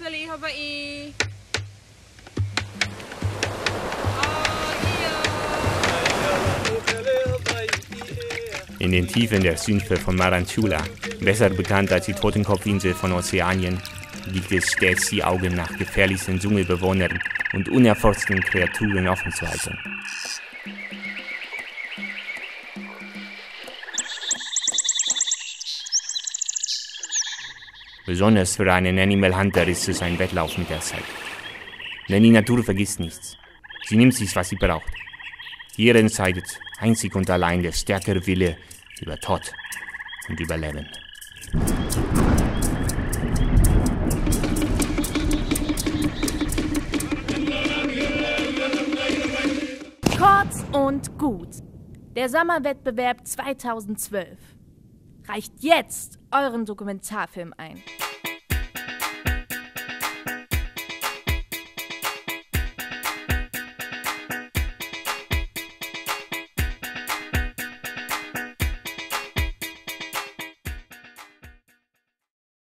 Opeli Hawaii. In den Tiefen der Sümpfe von Marantula, besser bekannt als die Totenkopfinsel von Ozeanien, liegt es stets die Augen nach gefährlichsten Dschungelbewohnern und unerforschten Kreaturen offen zu halten. Besonders für einen Animal Hunter ist es ein Wettlauf mit der Zeit. Denn die Natur vergisst nichts. Sie nimmt sich, was sie braucht. Hier entscheidet einzig und allein der stärkere Wille über Tod und Überleben. Kurz und gut. Der Sommerwettbewerb 2012 reicht jetzt euren Dokumentarfilm ein.